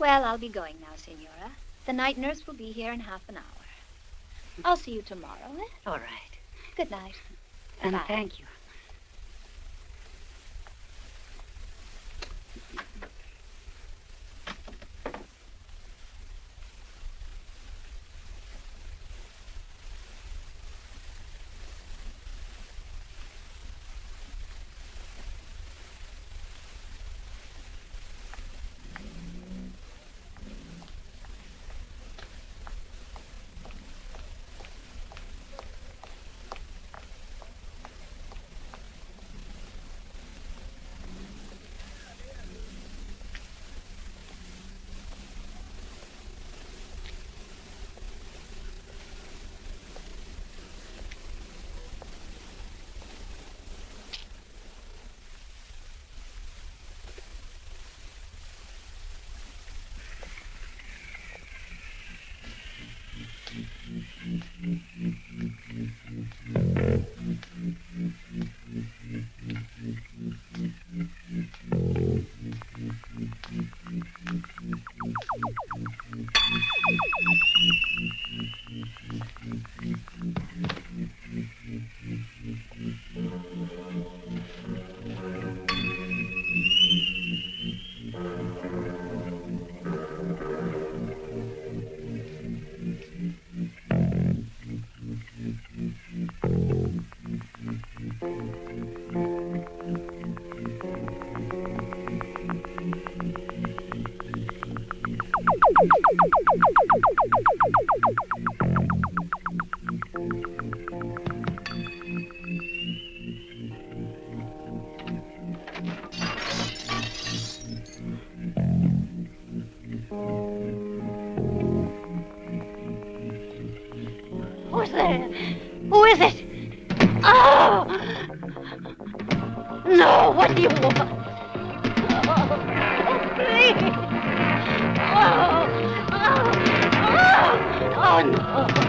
Well, I'll be going now, Senora. The night nurse will be here in half an hour. I'll see you tomorrow. Eh? All right. Good night. And Bye. thank you. Who's there? Who is it? Oh! No, what do you want? Oh, please! Oh, oh, oh, oh no!